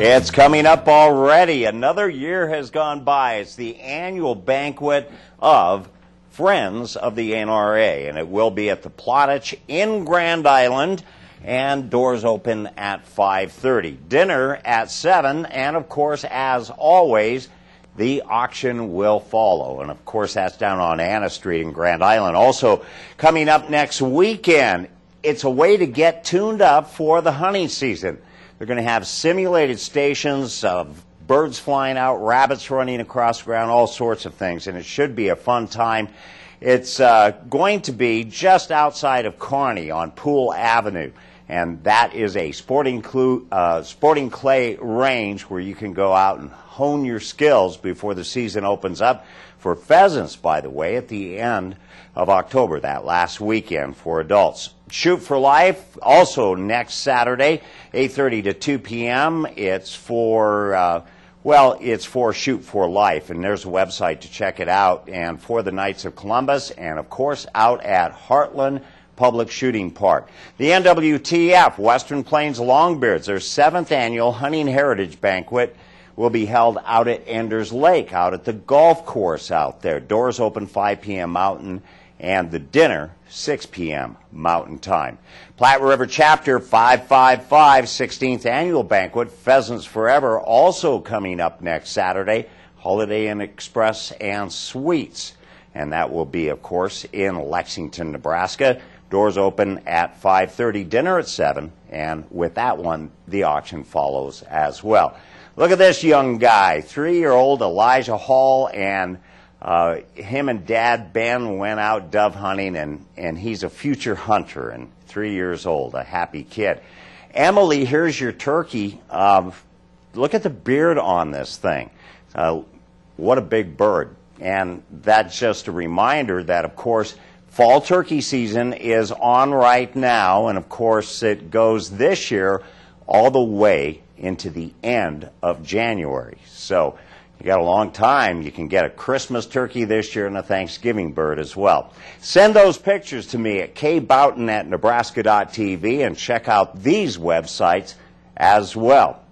It's coming up already. Another year has gone by. It's the annual banquet of Friends of the NRA, and it will be at the Plattduetsche in Grand Island, and doors open at 5.30. Dinner at 7, and of course, as always, the auction will follow. And of course, that's down on Anna Street in Grand Island. Also, coming up next weekend, it's a way to get tuned up for the hunting season. They're going to have simulated stations of birds flying out, rabbits running across the ground, all sorts of things, and it should be a fun time. It's uh, going to be just outside of Kearney on Poole Avenue, and that is a sporting, clu- uh, sporting clay range where you can go out and hone your skills before the season opens up for pheasants, by the way, at the end of October, that last weekend for adults. Shoot for Life, also next Saturday, 8.30 to 2 p.m. It's for, uh, well, it's for Shoot for Life, and there's a website to check it out, and for the Knights of Columbus, and of course out at Heartland Public Shooting Park. The NWTF, Western Plains Longbeards, their seventh annual Hunting Heritage Banquet, will be held out at Enders Lake, out at the golf course out there. Doors open 5 p.m. Mountain and the dinner 6 p.m. Mountain Time. Platte River Chapter 555 16th Annual Banquet Pheasants Forever also coming up next Saturday. Holiday Inn Express and Suites. And that will be, of course, in Lexington, Nebraska. Doors open at 5.30, dinner at 7, and with that one, the auction follows as well. Look at this young guy, three-year-old Elijah Hall, and uh, him and dad Ben went out dove hunting, and, and he's a future hunter and three years old, a happy kid. Emily, here's your turkey. Um, look at the beard on this thing. Uh, what a big bird. And that's just a reminder that, of course, fall turkey season is on right now, and of course, it goes this year all the way into the end of January. So, you got a long time. You can get a Christmas turkey this year and a Thanksgiving bird as well. Send those pictures to me at kboughton at nebraska.tv and check out these websites as well.